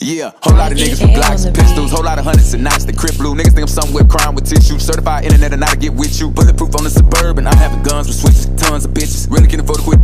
Yeah, whole lot of niggas with blocks and pistols, whole lot of hundreds and knots. The crip blue niggas think I'm something with crime with tissue. Certified internet and not to get with you. Bulletproof on the suburban, I'm having guns with switches, tons of bitches. Really can afford to quit doing this shit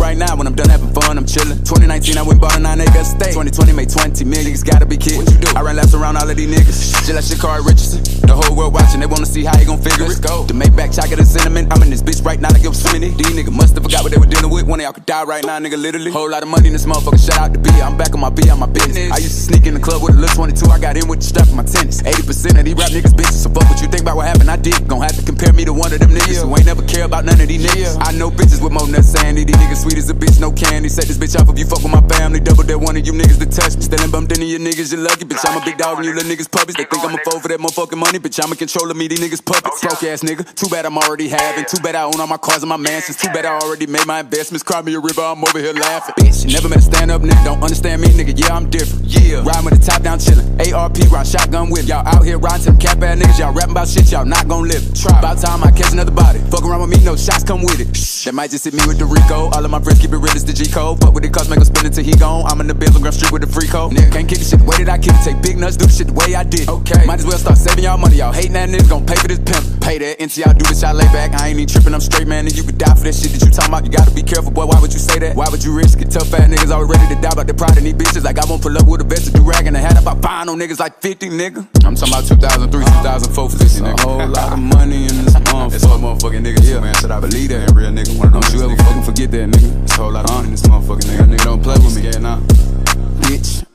right now. When I'm done having fun, I'm chillin'. 2019, I went bought a 9 acre estate. 2020 made 20 million. Niggas gotta be kidding. What you do? I ran laps around all of these niggas. Shit like Sha'Carri Richardson. The whole world watching, they wanna see how you gon' figure Let's it. go. The make back chocolate and cinnamon. I'm in this bitch right now like it was swimming These niggas must have forgot what they were dealing with. One of y'all could die right now, nigga, literally. Whole lot of money in this motherfucker. Shout out to B. I'm back on my B, on my business. I used to sneak in the club with a little 22, I got in with the strap for my tennis. 80% of these rap niggas bitches, so fuck what you think about what happened, I did. Gon' have compare me to one of them niggas who ain't never care about none of these niggas. I know bitches with more nuts sandy, these niggas sweet as a bitch, no candy. Set this bitch off if you fuck with my family, double that one of you niggas to touch me. Still bumped into your niggas, you lucky, bitch. I'm a big dog and you little niggas puppies. They think I'm a fool for that motherfucking money, bitch. I'm a controller, me, these niggas puppets. Oh, Broke ass nigga, too bad I'm already having. Too bad I own all my cars and my mansions. Too bad I already made my investments. Cry me a river, I'm over here laughing. Bitch, you never met a stand up nigga, don't understand me, nigga. Yeah, I'm different. Yeah, ride with the top down chillin'. ARP, ride shotgun with y'all out here riding them cap ass niggas. Y'all rapping about shit, y'all not gon' live. Try. About time I catch another body. Fuck around with me, no shots come with it. That might just hit me with the Rico. All of my friends keep it real G code. Fuck with the cause make him spin it till he gone. I'm in the Bills on Street with the free code. Nigga can't kick the shit the way that I kick it. Take big nuts, do the shit the way I did. Okay. Might as well start saving y'all money. Y'all hating that niggas gon' pay for this pimp. Pay that until y'all do this, y'all lay back. I ain't even tripping, I'm straight, man. And you could die for that shit that you talking about. You gotta be careful, boy. Why would you say that? Why would you risk it? Tough fat niggas always ready to die about the pride in these bitches. Like I won't pull up with a vest to do rag and a hat up. I find on niggas like 50, nigga nigga. I'm talking about 2003, 2004 for this nigga. A whole lot of money in this motherfucker. It's all motherfucking niggas yeah. man. Should I believe that? And real nigga, one of Don't you ever fucking forget that, nigga. Whole lot of money in this motherfucking nigga. Nigga don't play with me. Yeah, nah. Bitch.